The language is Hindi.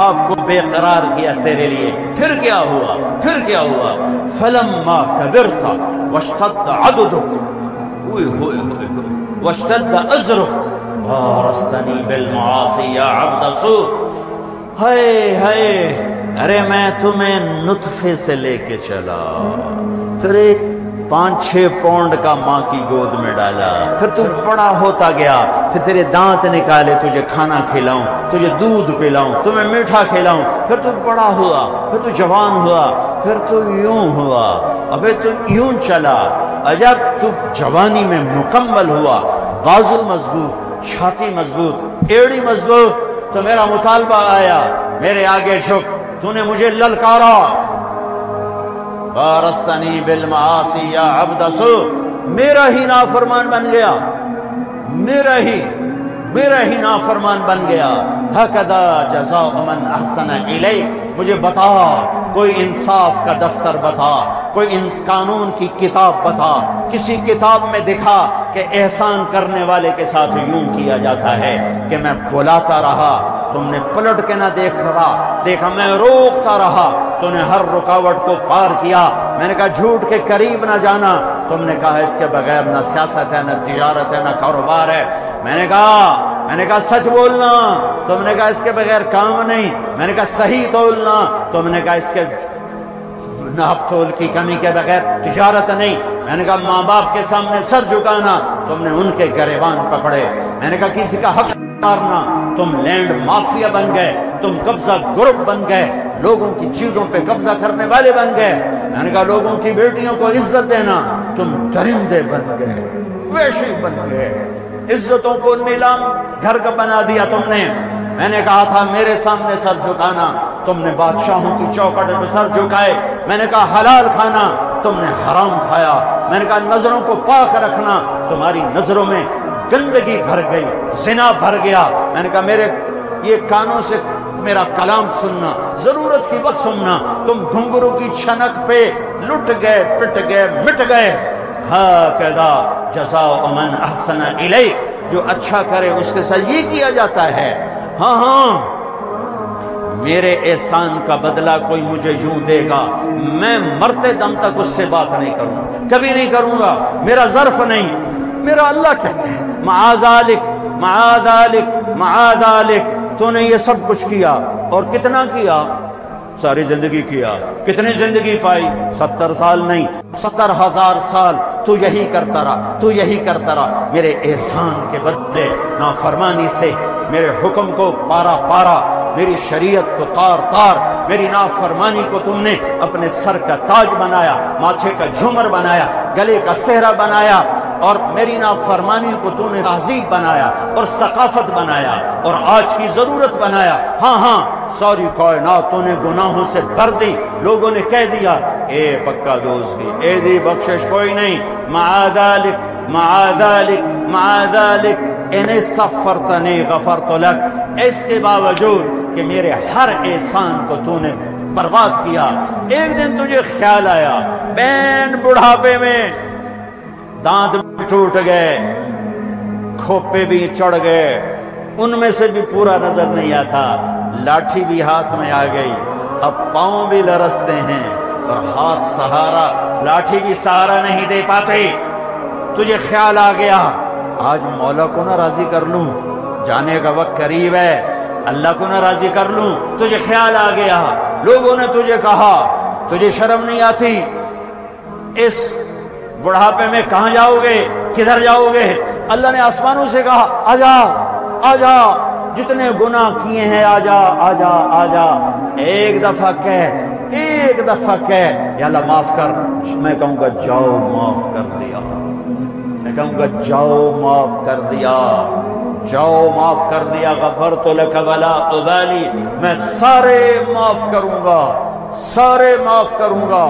आपको बेकरार किया तेरे लिए। फिर क्या हुआ? फिर क्या हुआ? फलम माँ कबिर था वारस्तनी बिल मासी या अब्दसू हाय हाय। अरे मैं तुम्हें नुतफे से लेके चला। फिर एक पाँच छह पौंड का माँ की गोद में डाला। फिर तू बड़ा होता गया, फिर तेरे दांत निकाले, तुझे खाना खिलाऊं, तुझे दूध पिलाऊं, तुम्हें मीठा खिलाऊं। फिर तू बड़ा हुआ, फिर तू जवान हुआ, फिर तू यूँ हुआ। अबे तू यूँ चला। अजब तू जवानी में मुकम्मल हुआ। बाजू मज़बूत, छाती मज़बूत, एड़ी मज़बूत तो मेरा मुतालबा आया, मेरे आगे झुक, तूने मुझे ललकारा। बारस्तनी बिल मासी या अबदसु मेरा ही नाफरमान बन गया। मेरा ही मेरा ही नाफरमान बन गया। हकदा जजा अमन अहसन इले मुझे बता, कोई इंसाफ का दफ्तर बता, कोई इन कानून की किताब बता। किसी किताब में दिखा कि एहसान करने वाले के साथ यूँ किया जाता है कि मैं बुलाता रहा। तुमने पलट के ना देख रहा देखा, मैं रोकता रहा। तुमने हर रुकावट को पार किया। मैंने कहा, झूठ के करीब ना जाना। तुमने कहा, इसके बगैर न सियासत है, न तिजारत है, न कारोबार है। मैंने कहा मैंने कहा, सच बोलना। तुमने कहा, इसके बगैर काम नहीं। मैंने कहा, सही तोलना। तुमने कहा, इसके नाप तोल की कमी के बगैर तिजारत नहीं। मैंने कहा, माँ बाप के सामने सर झुकाना। तुमने उनके गरेबान पकड़े। मैंने कहा, किसी का हक मारना तुम लैंड माफिया बन गए। तुम कब्जा ग्रुप बन गए। लोगों की चीज़ों पे कब्जा करने वाले बन गए। मैंने कहा लोगों की बेटियों को इज़्ज़त देना। तुम दरिंदे बन गए। वैशी बन गए। इज्जतों को नीलाम घर का बना दिया तुमने। मैंने कहा था, मेरे सामने सर झुकाना। तुमने बादशाहों की चौकट में सर झुकाए। मैंने कहा, हलाल खाना। तुमने हराम खाया। मैंने कहा, नज़रों को पाक रखना। तुम्हारी नज़रों में गंदगी भर गई, जिना भर गया। मैंने कहा, मेरे, ये कानों से मेरा कलाम सुनना, ज़रूरत की बस सुनना। तुम घुंगरू की छनक पे लुट गए, पिट गए, मिट गए। हाकदा जजा अमन अहसन इले जो अच्छा करे, उसके साथ ये किया जाता है। हाँ हाँ। मेरे एहसान का बदला कोई मुझे यूँ देगा। मैं मरते दम तक उससे बात नहीं करूँगा। कभी नहीं करूँगा। मेरा जर्फ नहीं। मेरा अल्लाह कहते हैं। माजालिक मादालिक मादालिक तूने ये सब कुछ किया और कितना किया? सारी ज़िंदगी किया। कितनी ज़िंदगी पाई? सत्तर साल नहीं, सत्तर हज़ार साल। तू यही करता रहा, तू यही करता रहा। मेरे एहसान के बदले नाफरमानी से मेरे हुक्म को पारा पारा, मेरी शरीयत को तार तार, मेरी नाफरमानी को तुमने अपने सर का ताज बनाया, माथे का झूमर बनाया, गले का सेहरा बनाया और मेरी नाफरमानी को तूने तहजीब बनाया और सकाफत बनाया और आज की ज़रूरत बनाया। हाँ हाँ सारी कायनात तूने गुनाहों से भर दी। लोगों ने कह दिया, ए पक्का दोस्त ए दी बख्शिश, कोई नहीं। मादालिक मादालिक मादालिक, इन्हें सफ़र तने गफर तो लग इसके बावजूद कि मेरे हर एहसान को तूने बर्बाद किया। एक दिन तुझे ख्याल आया बैन बुढ़ापे में दांत भी टूट गए, खोपे भी चढ़ गए। उनमें से भी पूरा नज़र नहीं आता। लाठी भी हाथ में आ गई। अब पाँव भी लरसते हैं और हाथ सहारा। लाठी भी सहारा नहीं दे पाते। तुझे ख्याल आ गया। आज मौला को ना राज़ी कर लूँ। जाने का वक्त करीब है। अल्लाह को ना राज़ी कर लूँ। तुझे ख्याल आ गया। लोगों ने तुझे कहा। तुझे शर्म नहीं आती। इस बुढ़ापे में कहा जाओगे? किधर जाओगे? अल्लाह ने आसमानों से कहा, आजा आजा, जितने गुना किए हैं, आजा आजा आजा। एक दफ़ा कह, एक दफ़ा कह अल्लाह, माफ़ कर। मैं कहूँगा, जाओ, माफ़ कर दिया। मैं कहूँगा, जाओ, माफ़ कर दिया। जाओ, माफ़ कर दिया, गफर तो लकबला उबाली। मैं सारे माफ़ करूँगा, सारे माफ़ करूँगा।